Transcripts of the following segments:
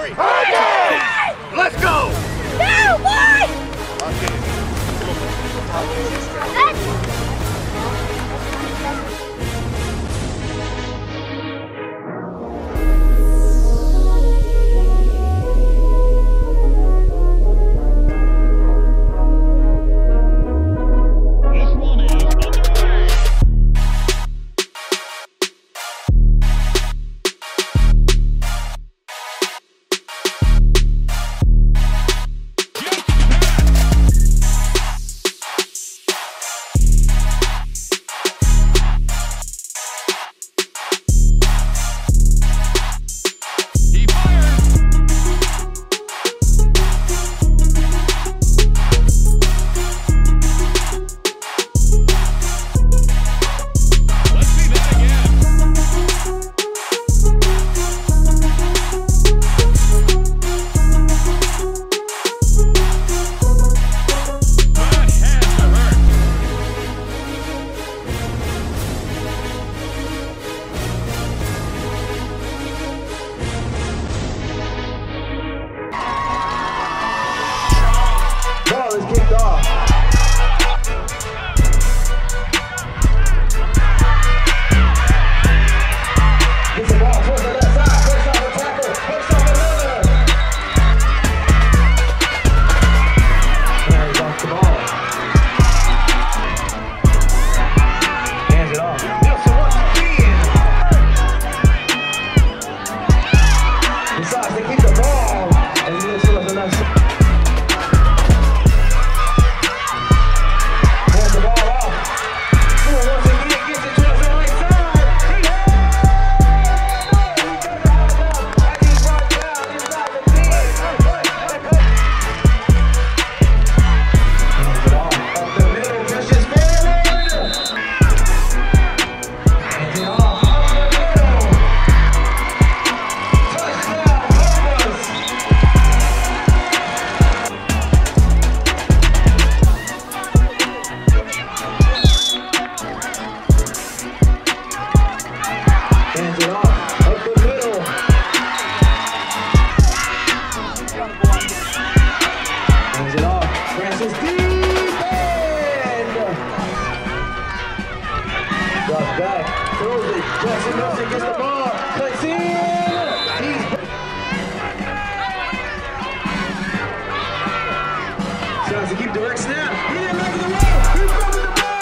three. Drops back. Throws it. Jackson Nelson gets the ball. Cuts in. He's Tries to keep direct snap. He the ball.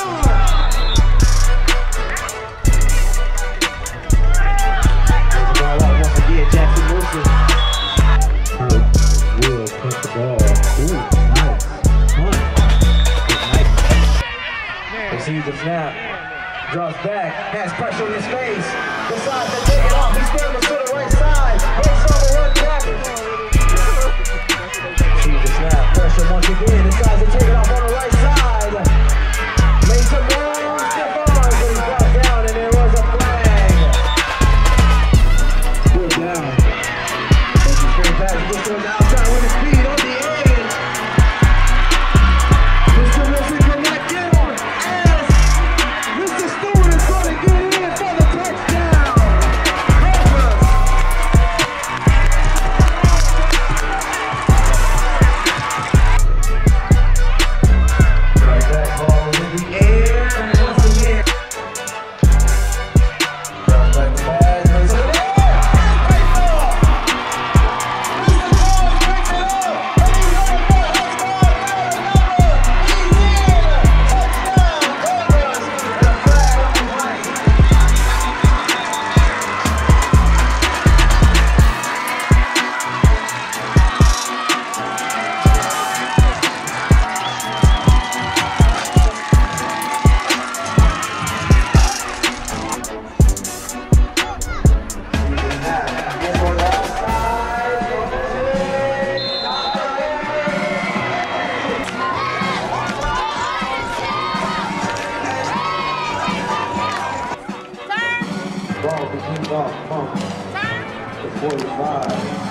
Off once again. Jackson. Will the ball. Nice. The snap. Drops back. Has pressure in his face. Decides to take it off. He scrambles to the right side. Breaks on the one tackle. The snap. Pressure once again. Decides to take it off on the right side. Made some moves. Stiff arms. But he's brought down and there was a flag. Good down. Straight pass, gets to the pump. The 45.